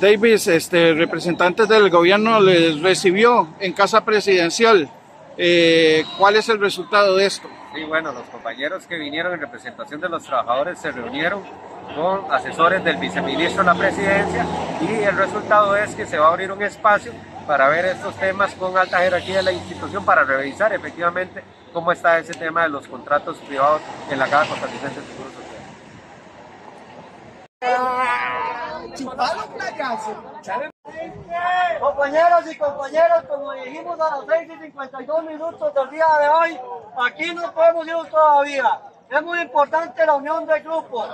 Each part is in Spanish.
Davis, este, representantes del gobierno les recibió en casa presidencial. Eh, ¿Cuál es el resultado de esto? Sí, bueno, los compañeros que vinieron en representación de los trabajadores se reunieron con asesores del viceministro de la presidencia y el resultado es que se va a abrir un espacio para ver estos temas con alta jerarquía de la institución para revisar efectivamente cómo está ese tema de los contratos privados en la Caja Costarricense de Seguro Social. Compañeros y compañeras, como dijimos a las 6 y 52 minutos del día de hoy, aquí no podemos ir todavía. Es muy importante la unión del grupo.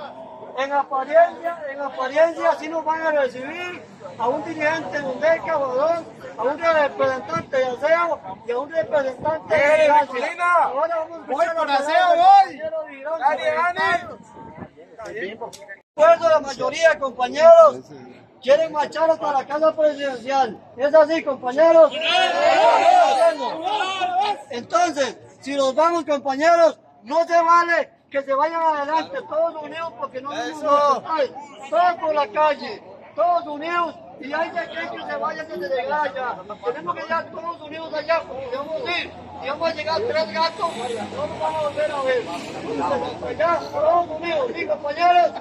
En apariencia, en apariencia sí nos van a recibir a un dirigente de un DECA, a un representante de aseo y a un representante de. Ahora vamos a Voy escuchar por a voy. Acuerdo, la mayoría, compañeros, quieren marchar hasta la casa presidencial. ¿Es así, compañeros? Entonces, si nos vamos, compañeros, no se vale que se vayan adelante todos unidos porque no nos. Todos por la calle, todos unidos. Y hay que que se vayan desde llegar allá. Tenemos que llegar todos unidos allá si vamos a ir. Vamos a llegar tres gatos, no nos vamos a volver a ver. Allá, todos unidos, ¿sí, compañeros?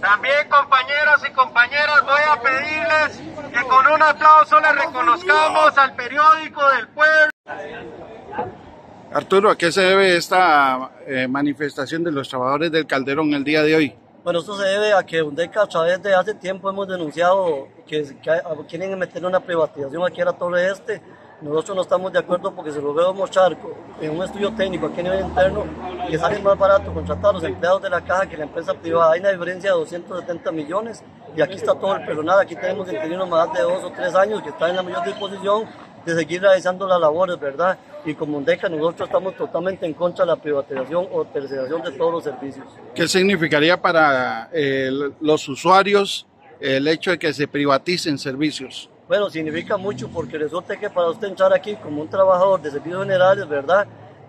También compañeros y compañeras voy a pedirles que con un aplauso le reconozcamos al periódico del pueblo. Arturo, ¿a qué se debe esta eh, manifestación de los trabajadores del Calderón el día de hoy? Bueno, esto se debe a que UNDECA a través de hace tiempo hemos denunciado que, que hay- quieren meter una privatización aquí a la Torre Este. Nosotros no estamos de acuerdo porque se logró mostrar co- en un estudio técnico aquí a nivel interno que sale más barato contratar a los empleados de la caja que la empresa privada. Hay una diferencia de 270 millones y aquí está todo el personal. Aquí tenemos interinos más de dos o tres años que están en la mayor disposición de seguir realizando las labores, ¿verdad? Y como UNDECA nosotros estamos totalmente en contra de la privatización o tercerización de todos los servicios. ¿Qué significaría para eh, los usuarios el hecho de que se privaticen servicios? Bueno, significa mucho porque resulta que para usted entrar aquí como un trabajador de servicios generales, ¿verdad?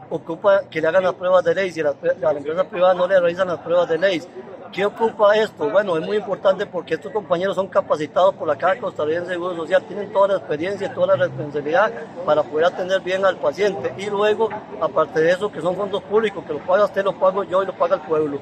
Ocupa que le hagan las pruebas de ley. Si la, a la empresa privada no le realizan las pruebas de ley. ¿Qué ocupa esto? Bueno, es muy importante porque estos compañeros son capacitados por la Caja Costarricense de Seguro Social, tienen toda la experiencia y toda la responsabilidad para poder atender bien al paciente. Y luego, aparte de eso, que son fondos públicos, que lo paga usted, lo pago yo y lo paga el pueblo.